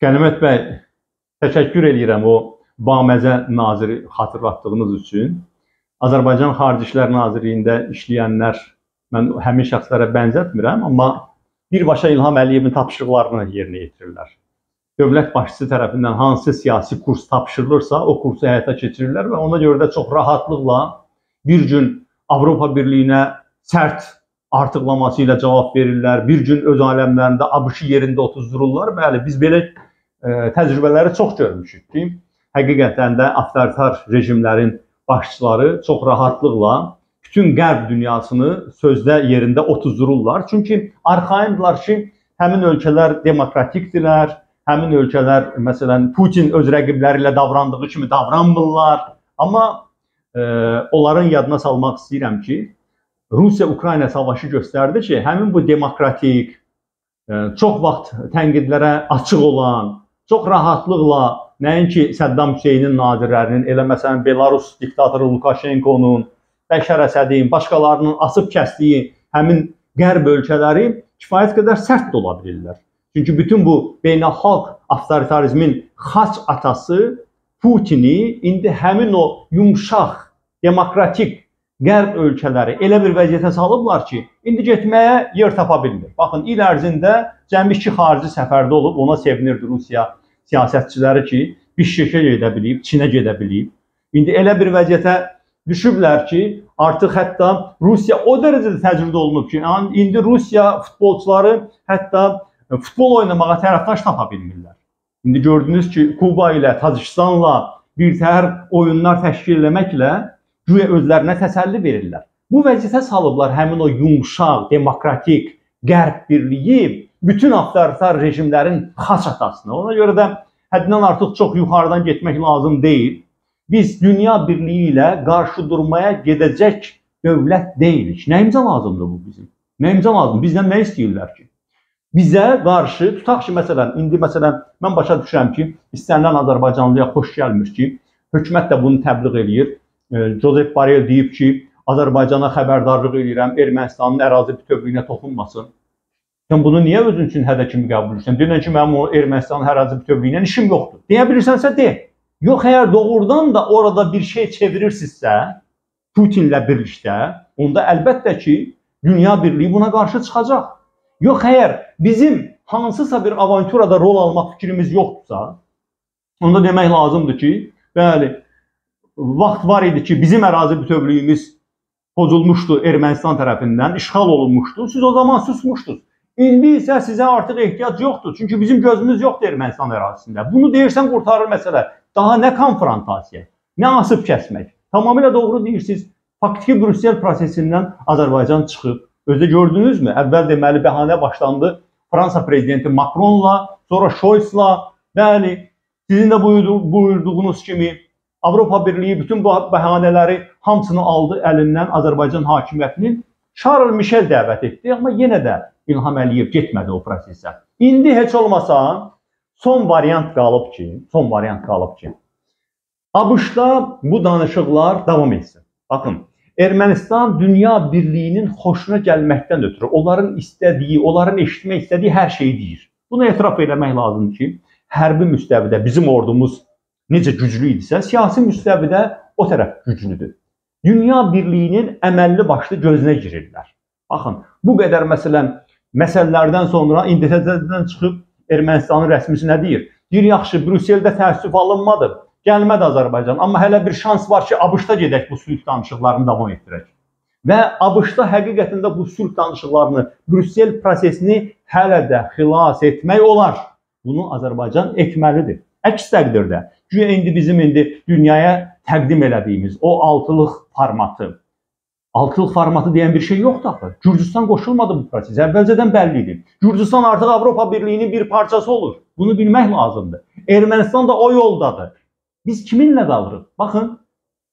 Qənimət bəy, təşəkkür edirəm o baməzə naziri xatırlatdığınız üçün. Azərbaycan Xarici İşlər Nazirliyində işləyənlər mən həmin şəxslərə bənzətmirəm, amma birbaşa İlham Əliyevin tapşırıqlarını yerinə yetirirlər. Dövlət başçısı tərəfindən hansı siyasi kurs tapşırılırsa, o kursu həyata keçirirlər və ona görə də çox rahatlıqla bir gün Avropa Birliyinə sərt artıqlaması ilə cavab verirlər. Bir gün öz aləmlərində ABŞ yerində otuzdururlar. Bəli, biz belə təcrübələri çox görmüşük ki, həqiqətən də avtoritar rejimlərin başçıları çox rahatlıqla bütün qərb dünyasını sözdə yerində otuzdururlar. Çünki arxayındılar ki, həmin ölkələr demokratikdirlər, həmin ölkələr məsələn Putin öz rəqibləri ilə davrandığı kimi davranmırlar. Amma e, onların yadına salmaq istəyirəm ki, Rusiya-Ukrayna savaşı göstərdi ki, həmin bu demokratik, çox vaxt tənqidlərə açıq olan, çox rahatlıqla nəinki Səddam Hüseynin nazirlərinin, elə məsələn Belarus diktatoru Lukashenkonun, Bəşər Əsədin, başqalarının asıb kəsdiyi həmin qərb ölkələri kifayət qədər sərt də ola bilirlər. Çünki bütün bu beynəlxalq avtoritarizmin xaç atası Putini indi həmin o yumşaq, demokratik qərb ölkələri elə bir vəziyyətə salıblar ki, indi getməyə yer tapa bilmir. Baxın, il ərzində cəmi 2 xarici səfərdə olub, ona sevinirdi Rusiya siyasətçiləri ki, Bişkekə gedə bilib, Çinə gedə bilib. İndi elə bir vəziyyətə düşüblər ki, artıq hətta Rusiya o dərəcədə təcrüdə olunub ki, indi Rusiya futbolçuları hətta futbol oynamağa tərəfdaş tapa bilmirlər. İndi gördünüz ki, Kuba ilə, Tacikistanla bir təhər oyunlar təşkil etməklə güya özlərinə təsəlli verirlər. Bu vəziyyətə salıblar həmin o yumşaq, demokratik qərb birliyi bütün avtoritar rejimlərin xaç atasını. Ona görə də həddindən artıq çox yuxarıdan getmək lazım deyil. Biz dünya birliyi ilə qarşı durmaya gedəcək dövlət deyilik. Nəyimizə lazımdır bu bizim? Nəyimizə lazım? Bizdən nə istəyirlər ki? Bizə qarşı tutaq ki, məsələn, indi məsələn mən başa düşürəm ki, istənilən Azərbaycanlıya xoş gəlmir ki, hökumət də bunu təbliğ eləyir. Josep Borrell deyib ki, Azərbaycana xəbərdarlıq edirəm, Ermənistanın ərazi bütövlüyünə toxunmasın. Sən bunu niyə özün üçün hədə kimi qəbul edirsən? Deyirsən ki, mənim o Ermənistanın ərazi bütövlüyünə işim yoxdur. Deyə bilirsənsə de. Yox, əgər doğrudan da orada bir şey çevirirsinizsə, Putinlə birlikdə, onda əlbəttə ki, dünya birliyi buna qarşı çıxacaq. Yox, əgər bizim hansısa bir avanturada rol almaq fikrimiz yoxdursa, onda demək lazımdır ki, bəli, vaxt var idi ki, bizim ərazi bütövlüyümüz pozulmuşdu Ermənistan tərəfindən, işğal olunmuşdu. Siz o zaman susmuşdunuz. İndi isə sizə artıq ehtiyac yoxdur. Çünki bizim gözümüz yoxdur Ermənistan ərazisində. Bunu deyirsən qurtarır məsələ. Daha nə konfrontasiya, nə asıb kəsmək. Tamamilə doğru deyirsiniz. Faktiki Brüssel prosesindən Azərbaycan çıxıb. Özdə gördünüzmü? Əvvəl deməli bəhanə başlandı Fransa prezidenti Macronla, sonra Scholzla. Bəli, sizin də buyurduğunuz kimi Avropa Birliyi bütün bu bəhanələri hamısını aldı əlindən Azərbaycan hakimiyyətinin Charles Michel dəvət etdi, amma yenə də İlham Əliyev getmədi o prosesə. İndi heç olmasa son variant qalıb ki, son variant qalıb ki, ABŞ-da bu danışıqlar davam etsin. Baxın, Ermənistan dünya birliyinin xoşuna gəlməkdən ötürü onların istədiyi, onların eşitmək istədiyi hər şeyi deyir. Bunu etiraf eləmək lazımdır ki, hərbi müstəvidə bizim ordumuz necə güclü idisə, siyasi müstəvidə o tərəf güclüdür. Dünya birliyinin əməlli başlı gözünə girirlər. Baxın, bu qədər məsələn məsələlərdən sonra İngiltərədən çıxıb Ermənistanın rəsmisi nə deyir? Deyir, yaxşı, Brüsseldə təəssüf alınmadı, gəlmədi Azərbaycan, amma hələ bir şans var ki, ABŞ-da gedək bu sülh danışıqlarını davam etdirək. Və ABŞ-da həqiqətində bu sülh danışıqlarını, Brüssel prosesini hələ də xilas etmək olar. Bunu Azərbaycan etməlidir. Əks təqdirdə, güya indi bizim indi dünyaya təqdim elədiyimiz o altılıq formatı, Altılıq formatı deyən bir şey yoxdur axı. Gürcüstan qoşulmadı bu prosesə. Əvvəlcədən bəlli idi. Gürcüstan artıq Avropa Birliyinin bir parçası olur. Bunu bilmək lazımdır. Ermənistan da o yoldadır. Biz kiminlə qalırıq? Baxın,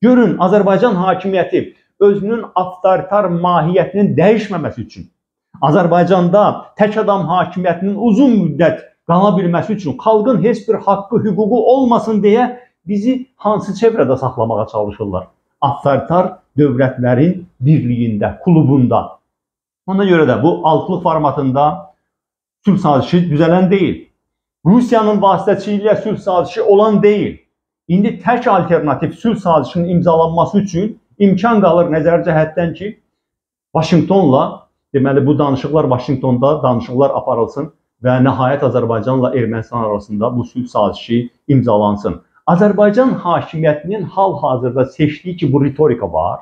görün Azərbaycan hakimiyyəti özünün avtoritar mahiyyətinin dəyişməməsi üçün, Azərbaycanda tək adam hakimiyyətinin uzun müddət qala bilməsi üçün, xalqın heç bir haqqı, hüququ olmasın deyə bizi hansı çevrədə saxlamağa çalışırlar? Avtoritar dövlətlərin birliyində, klubunda. Ona görə də bu altlıq formatında sülh sazişi düzələn deyil. Rusiyanın vasitəçiliyi ilə sülh sazişi olan deyil. İndi tək alternativ sülh sazişinin imzalanması üçün imkan qalır nəzər cəhətdən ki, Vaşinqtonla, deməli bu danışıqlar Vaşinqtonda danışıqlar aparılsın və nəhayət Azərbaycanla Ermənistan arasında bu sülh sazişi imzalansın. Azərbaycan hakimiyyətinin hal-hazırda seçdiyi ki, bu ritorika var.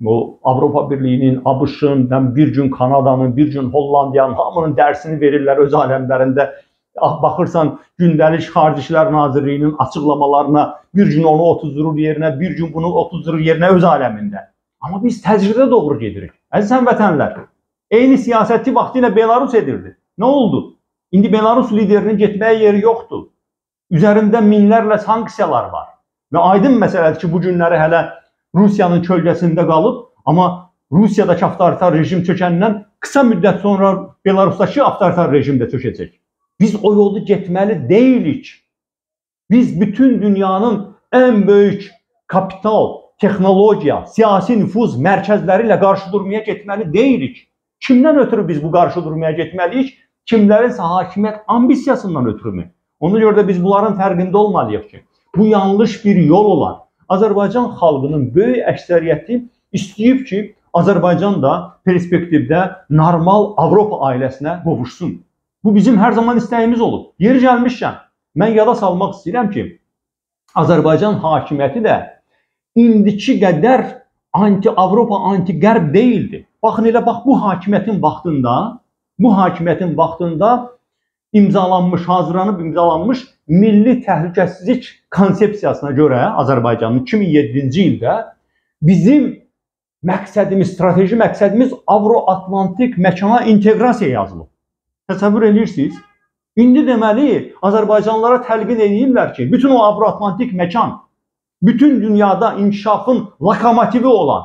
Bu Avropa Birliyinin, ABŞ-ın, bir gün Kanadanın, bir gün Hollandiyanın hamının dərsini verirlər öz aləmlərində Ah, baxırsan gündəlik Xarici İşlər Nazirliyinin açıqlamalarına bir gün onu 30 durur yerinə, bir gün bunu 30 durur yerinə öz aləmində. Amma biz təcrübədə doğru gedirik. Əziz həmvətənlər, eyni siyasəti vaxtı ilə Belarus edirdi. Nə oldu? İndi Belarus liderinin getməyə yeri yoxdur. Üzərində minlərlə sanksiyalar var. Və aydın məsələdir ki, bu günləri hələ Rusiyanın kölgəsində qalıb, amma Rusiyadakı avtoritar rejim çökəndən qısa müddət sonra Belarusdakı avtoritar rejim də çökəcək. Biz o yolu getməli deyilik. Biz bütün dünyanın ən böyük kapital, texnologiya, siyasi nüfuz mərkəzləri ilə qarşı durmaya getməli deyilik. Kimdən ötürü biz bu qarşı durmaya getməliyik? Kimlərin hakimiyyət ambisiyasından ötürümü? Ona görə də biz bunların fərqində olmalıyıq ki, bu yanlış bir yol olar. Azərbaycan xalqının böyük əksəriyyəti istəyib ki, Azərbaycan da perspektivdə normal Avropa ailəsinə qovuşsun. Bu bizim hər zaman istəyimiz olub. Yeri gəlmişkən, mən yada salmaq istəyirəm ki, Azərbaycan hakimiyyəti də indiki qədər anti-Avropa, anti-Qərb deyildi. Baxın elə bax bu hakimiyyətin vaxtında, bu hakimiyyətin vaxtında imzalanmış, hazırlanıb imzalanmış milli təhlükəsizlik konsepsiyasına görə Azərbaycanın 2007-ci ildə bizim məqsədimiz, strateji məqsədimiz Avro-Atlantik məkana inteqrasiya yazılıb. Təsəvvür edirsiniz? İndi deməli Azərbaycanlılara təlqin edirlər ki, bütün o Avro-Atlantik məkan, bütün dünyada inkişafın lokomotivi olan,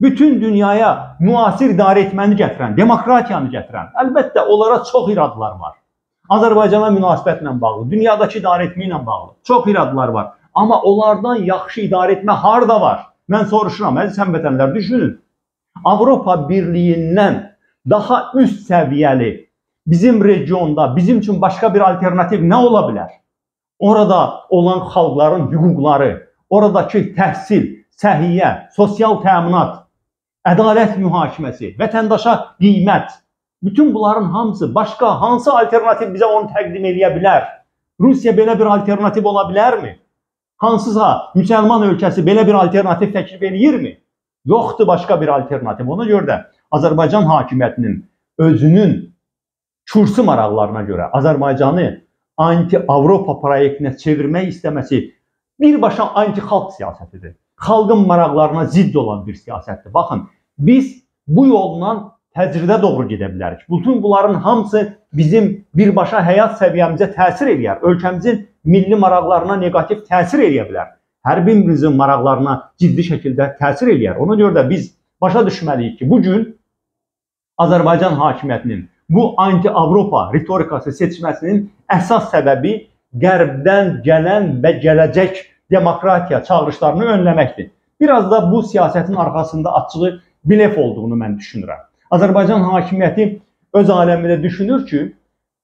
bütün dünyaya müasir idarə etməni gətirən, demokratiyanı gətirən, əlbəttə onlara çox iradlar var. Azərbaycana münasibətlə bağlı, dünyadakı idarə etmə ilə bağlı çox iradlar var. Amma onlardan yaxşı idarə etmə harda var? Mən soruşuram, əziz həmvətənlər, düşünün. Avropa Birliyindən daha üst səviyyəli bizim regionda bizim üçün başqa bir alternativ nə ola bilər? Orada olan xalqların hüquqları, oradakı təhsil, səhiyyə, sosial təminat, ədalət mühakiməsi, vətəndaşa qiymət, bütün bunların hamısı başqa hansı alternativ bizə onu təqdim edə bilər? Rusiya belə bir alternativ ola bilərmi? Hansısa müsəlman ölkəsi belə bir alternativ təklif eləyirmi? Yoxdur başqa bir alternativ. Ona görə də Azərbaycan hakimiyyətinin özünün kürsü maraqlarına görə Azərbaycanı anti-Avropa proyektinə çevirmək istəməsi birbaşa anti-xalq siyasətidir. Xalqın maraqlarına zidd olan bir siyasətdir. Baxın, biz bu yolla təcridə doğru gedə bilərik. Bütün bunların hamısı bizim birbaşa həyat səviyyəmizə təsir edir. Ölkəmizin milli maraqlarına neqativ təsir edə bilər. Hər birimizin maraqlarına ciddi şəkildə təsir edir. Ona görə də biz başa düşməliyik ki, bu gün Azərbaycan hakimiyyətinin bu anti-Avropa ritorikası seçməsinin əsas səbəbi qərbdən gələn və gələcək demokratiya çağırışlarını önləməkdir. Biraz da bu siyasətin arxasında açığı blef olduğunu mən düşünürəm. Azərbaycan hakimiyyəti öz aləmində düşünür ki,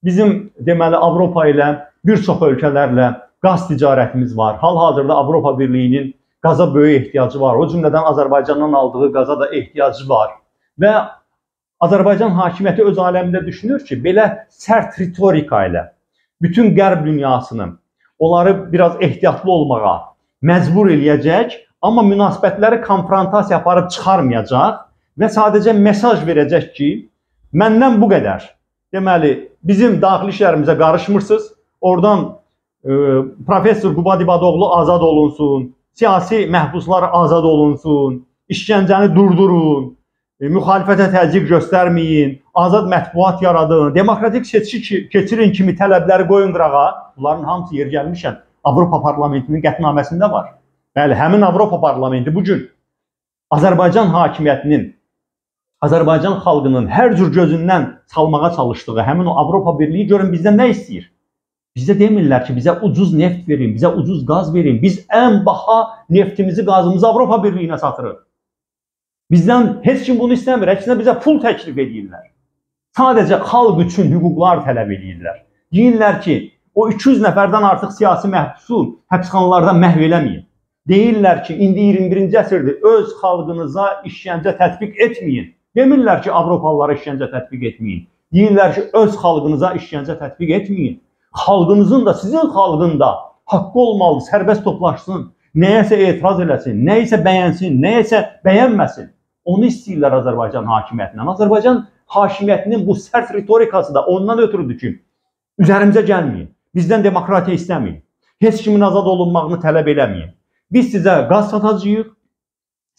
bizim deməli Avropa ilə bir çox ölkələrlə qaz ticarətimiz var. Hal-hazırda Avropa Birliyinin qaza böyük ehtiyacı var. O cümlədən Azərbaycandan aldığı qaza da ehtiyacı var. Və Azərbaycan hakimiyyəti öz aləmində düşünür ki, belə sərt ritorika ilə bütün qərb dünyasını onları biraz ehtiyatlı olmağa məcbur eləyəcək, amma münasibətləri konfrontasiya aparıb çıxarmayacaq və sadəcə mesaj verəcək ki, məndən bu qədər. Deməli, bizim daxili işlərimizə qarışmırsınız. Oradan e, professor Qubad İbadoğlu azad olunsun, siyasi məhbuslar azad olunsun, işgəncəni durdurun, E, müxalifətə təzyiq göstərməyin, azad mətbuat yaradın, demokratik seçki keçirin kimi tələbləri qoyun qırağa. Bunların hamısı yer gəlmişən Avropa Parlamentinin qətnaməsində var. Bəli, həmin Avropa Parlamenti bu gün Azərbaycan hakimiyyətinin Azərbaycan xalqının hər cür gözündən salmağa çalışdığı həmin o Avropa Birliyi görün bizdən nə istəyir? Bizə demirlər ki, bizə ucuz neft verin, bizə ucuz qaz verin. Biz ən baha neftimizi, qazımızı Avropa Birliyinə satırıq. Bizdən heç kim bunu istəmir. Əksinə bizə pul təklif edirlər. Sadəcə xalq üçün hüquqlar tələb edirlər. Deyirlər ki, o 200 nəfərdən artıq siyasi məhbusu həbsxanalarda məhv eləməyin. Deyirlər ki, indi 21-ci əsrdir, öz xalqınıza işgəncə tətbiq etməyin. Demirlər ki, Avropalılara işgəncə tətbiq etməyin. Deyirlər ki, öz xalqınıza işgəncə tətbiq etməyin. Xalqınızın da, sizin xalqın da haqqı olmalı, sərbəst toplaşsın, nəyəsə etiraz eləsin, nəyisə bəyənsin, nəyəsə bəyənməsin. Onu istəyirlər Azərbaycan hakimiyyətindən. Azərbaycan hakimiyyətinin bu sərt ritorikası da ondan ötürüdür ki, üzərimizə gəlməyin. Bizdən demokratiya istəməyin. Heç kimin azad olunmağını tələb eləməyin. Biz sizə qaz satacağıq.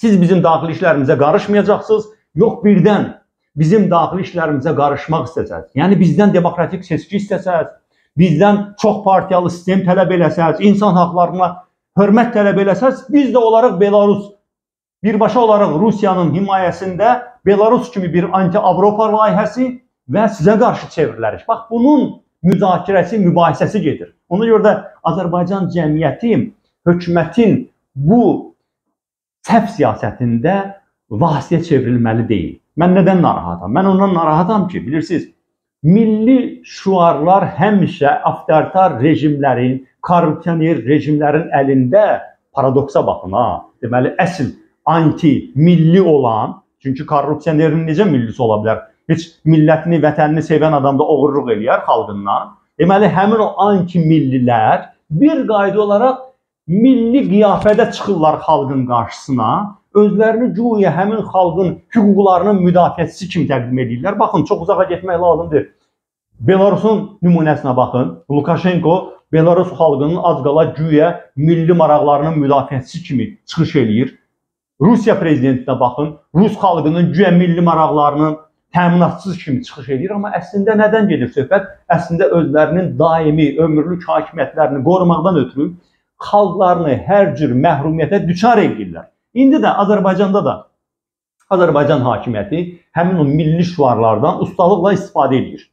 Siz bizim daxili işlərimizə qarışmayacaqsınız. Yox birdən bizim daxili işlərimizə qarışmaq istəsəz. Yəni bizdən demokratik seçki istəsəz, bizdən çox partiyalı sistem tələb eləsəz, insan haqlarına hörmət tələb eləsəz, biz də olaraq Belarus birbaşa olaraq Rusiyanın himayəsində Belarus kimi bir anti-Avropa layihəsi və sizə qarşı çevrilərik. Bax bunun müzakirəsi, mübahisəsi gedir. Ona görə də Azərbaycan cəmiyyəti hökumətin bu səhv siyasətində vasitəyə çevrilməli deyil. Mən nədən narahatam? Mən ondan narahatam ki, bilirsiniz, milli şüarlar həmişə avtoritar rejimlərin, korrupsioner rejimlərin əlində paradoksa baxın ha. Deməli əsl anti-milli olan, çünki korrupsionerin necə millisi ola bilər? Heç millətini, vətənini sevən adam da oğurluq eləyər xalqından. Deməli həmin o anti-millilər bir qayda olaraq milli qiyafədə çıxırlar xalqın qarşısına özlərini güya həmin xalqın hüquqlarının müdafiəçisi kimi təqdim edirlər. Baxın, çox uzağa getmək lazımdır. Belarusun nümunəsinə baxın. Lukashenko Belarus xalqının az qala güya milli maraqlarının müdafiəçisi kimi çıxış eləyir. Rusiya prezidentinə baxın. Rus xalqının güya milli maraqlarının təminatçısı kimi çıxış eləyir, amma əslində nədən gedir söhbət? Əslində özlərinin daimi ömürlük hakimiyyətlərini qorumaqdan ötürü xalqlarını hər cür məhrumiyyətə düçar edirlər. İndi də Azərbaycanda da Azərbaycan hakimiyyəti həmin o milli şüarlardan ustalıqla istifadə edir.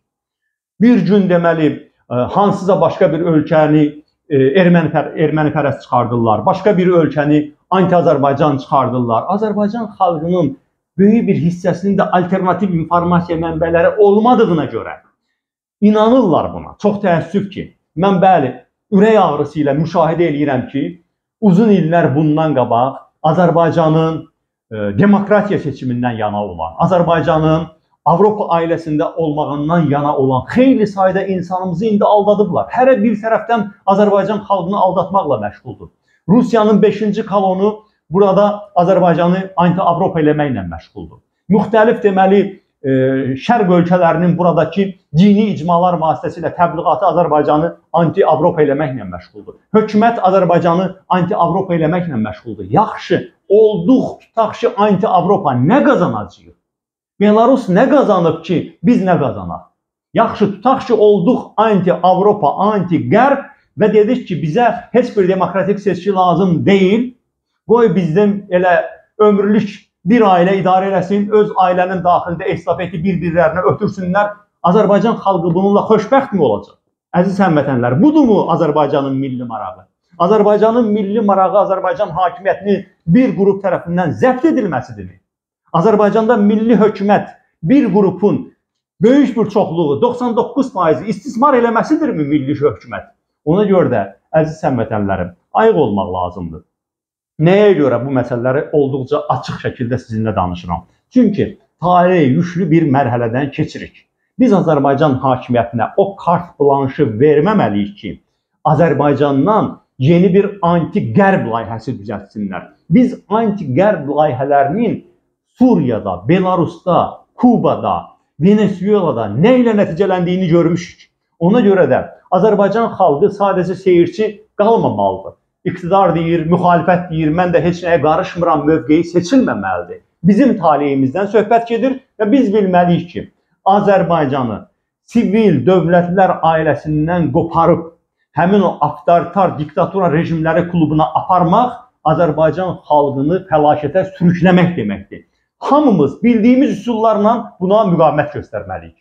Bir gün deməli e, hansısa başqa bir ölkəni e, erməni erməni pərəst çıxardırlar. Başqa bir ölkəni anti-Azərbaycan çıxardırlar. Azərbaycan xalqının böyük bir hissəsinin də alternativ informasiya mənbələri olmadığına görə inanırlar buna. Çox təəssüf ki, mən bəli, ürək ağrısı ilə müşahidə eləyirəm ki, uzun illər bundan qabaq Azərbaycanın e, demokratiya seçimindən yana olan, Azərbaycanın Avropa ailəsində olmağından yana olan xeyli sayda insanımızı indi aldadıblar. Hərə bir tərəfdən Azərbaycan xalqını aldatmaqla məşğuldur. Rusiyanın 5-ci kolonu burada Azərbaycanı anti-Avropa eləməklə məşğuldur. Müxtəlif deməli şərq ölkələrinin buradakı dini icmalar vasitəsilə təbliğatı Azərbaycanı anti-Avropa eləməklə məşğuldur. Hökumət Azərbaycanı anti-Avropa eləməklə məşğuldur. Yaxşı, olduq, tutaq ki, anti-Avropa nə qazanacağıq? Belarus nə qazanıb ki, biz nə qazanaq? Yaxşı, tutaq ki, olduq anti-Avropa, anti-Qərb və dedik ki, bizə heç bir demokratik seçki lazım deyil. Qoy bizim elə ömürlük bir ailə idarə eləsin, öz ailənin daxilində estafeti bir-birlərinə ötürsünlər. Azərbaycan xalqı bununla xoşbəxtmi olacaq? Əziz həmvətənlər, budurmu Azərbaycanın milli marağı? Azərbaycanın milli marağı Azərbaycan hakimiyyətinin bir qrup tərəfindən zəbt edilməsidirmi? Azərbaycanda milli hökumət bir qrupun böyük bir çoxluğu 99% istismar eləməsidirmi milli hökumət? Ona görə də əziz həmvətənlərim, ayıq olmaq lazımdır. Nəyə görə bu məsələləri olduqca açıq şəkildə sizinlə danışıram? Çünki tarix yüklü bir mərhələdən keçirik. Biz Azərbaycan hakimiyyətinə o kart blanşı verməməliyik ki, Azərbaycandan yeni bir anti-qərb layihəsi düzəltsinlər. Biz anti-qərb layihələrinin Suriyada, Belarusda, Kubada, Venezuelada nə ilə nəticələndiyini görmüşük. Ona görə də Azərbaycan xalqı sadəcə seyirci qalmamalıdır iqtidar deyir, müxalifət deyir, mən də heç nəyə qarışmıram mövqeyi seçilməməlidir. Bizim taleyimizdən söhbət gedir və biz bilməliyik ki, Azərbaycanı sivil dövlətlər ailəsindən qoparıb həmin o avtoritar diktatura rejimləri klubuna aparmaq Azərbaycan xalqını fəlakətə sürükləmək deməkdir. Hamımız bildiyimiz üsullarla buna müqavimət göstərməliyik.